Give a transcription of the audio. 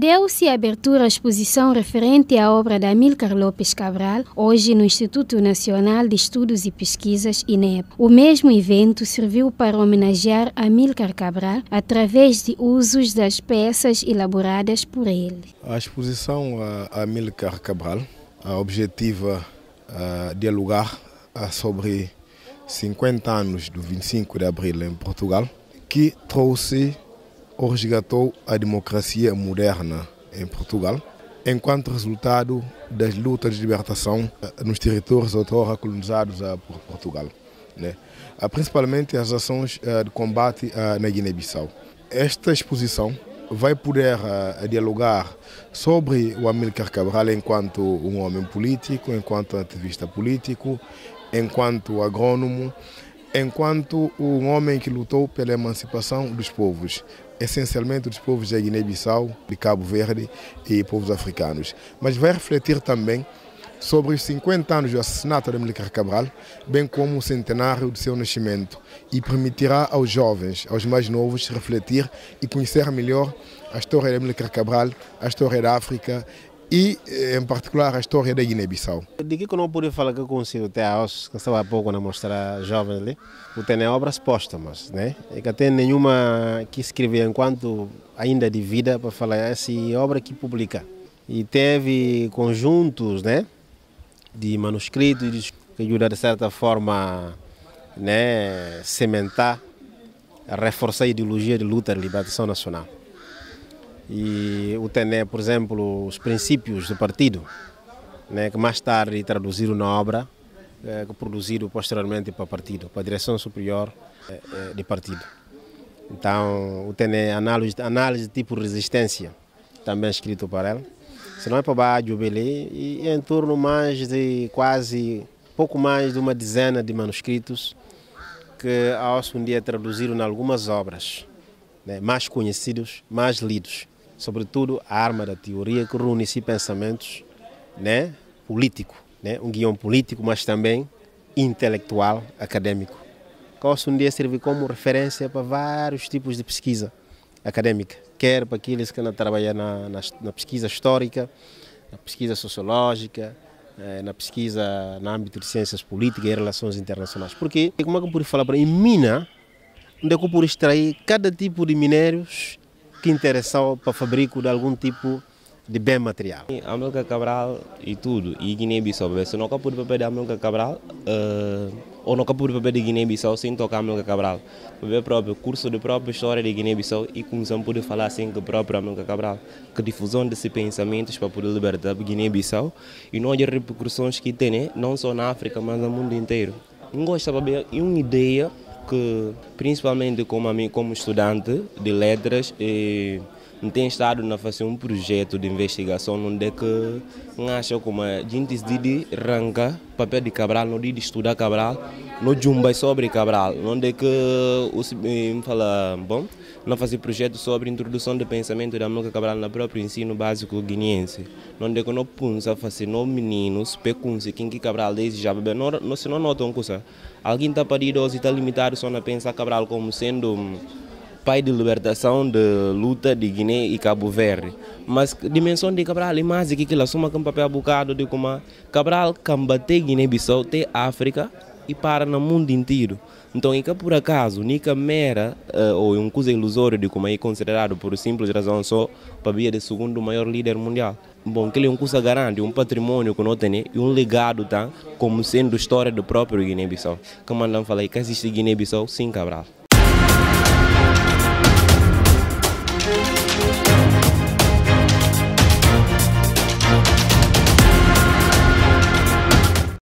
Deu-se a abertura à exposição referente à obra de Amílcar Lopes Cabral, hoje no Instituto Nacional de Estudos e Pesquisas, INEP. O mesmo evento serviu para homenagear Amílcar Cabral através de usos das peças elaboradas por ele. A exposição a Amílcar Cabral objetiva a dialogar sobre 50 anos do 25 de abril em Portugal, que trouxe ou resgatou a democracia moderna em Portugal, enquanto resultado das lutas de libertação eh, nos territórios outrora colonizados eh, por Portugal, né? Eh, principalmente as ações de combate na Guiné-Bissau. Esta exposição vai poder dialogar sobre o Amílcar Cabral enquanto um homem político, enquanto ativista político, enquanto agrônomo, enquanto um homem que lutou pela emancipação dos povos, essencialmente dos povos da Guiné-Bissau, de Cabo Verde e povos africanos. Mas vai refletir também sobre os 50 anos do assassinato de Amílcar Cabral, bem como o centenário de seu nascimento, e permitirá aos jovens, aos mais novos, refletir e conhecer melhor a história de Amílcar Cabral, a história da África e, eh, em particular, a história da Guiné-Bissau. De que eu não pude falar que eu consigo até aos que estava há pouco a mostrar jovens ali, o tem obras póstumas, né? E que tem nenhuma que escrever enquanto ainda de vida para falar essa obra que publica. E teve conjuntos, né? De manuscritos que ajudam de certa forma, né? Cementar, reforçar a ideologia de luta de libertação nacional e o TNE, por exemplo, os princípios do partido, né, que mais tarde traduziram na obra, é, produziram posteriormente para o partido, para a direção superior é, é, do partido. Então, o TNE, análise, análise tipo resistência, também escrito para ela. Se não é para baixo, e em torno mais de quase, pouco mais de uma dezena de manuscritos que ao um dia traduziram em algumas obras, né, mais conhecidos, mais lidos sobretudo a arma da teoria que reúne se pensamentos né, político, né, um guião político, mas também intelectual, acadêmico. Que um dia serve como referência para vários tipos de pesquisa acadêmica, quer para aqueles que trabalham na, na, na pesquisa histórica, na pesquisa sociológica, eh, na pesquisa no âmbito de ciências políticas e relações internacionais. Porque, como é que eu posso falar para em mina, onde é que eu posso extrair cada tipo de minérios que interessou para o fabrico de algum tipo de bem material. Amilcar Cabral e tudo, e Guiné-Bissau, se não pude papel de Amilcar Cabral, uh, ou não pude papel de Guiné-Bissau sem tocar Amilcar Cabral. Ver próprio curso de própria história de Guiné-Bissau e começamos a poder falar assim que próprio Amilcar Cabral, que difusão desses pensamentos para poder libertar Guiné-Bissau e não as repercussões que tem, né? não só na África, mas no mundo inteiro. Não gosto de uma ideia que, principalmente como como estudante de letras, e tem estado a fazer um projeto de investigação onde é que acha como a gente de arranca papel de Cabral, não de estudar Cabral, não jumba sobre Cabral, onde é que me fala, bom, não fazer projeto sobre introdução de pensamento da Amilcar Cabral no próprio ensino básico guineense, onde é que não punsa fazer no meninos, pecunse, quem que Cabral desde já, não, não se não notam coisa, alguém está parido ou está limitado só a pensar Cabral como sendo pai de libertação de luta de Guiné e Cabo Verde. Mas a dimensão de Cabral é mais que aquilo, soma com papel bocado de como Cabral combater Guiné-Bissau até África e para no mundo inteiro. Então, e que por acaso, nica mera uh, ou um coisa ilusório de como é considerado por simples razão só para via de segundo maior líder mundial. Bom, que ele é um coisa grande, um patrimônio que não tem e um legado tá, como sendo história do próprio Guiné-Bissau. Que mandam falar que existe Guiné-Bissau sem Cabral.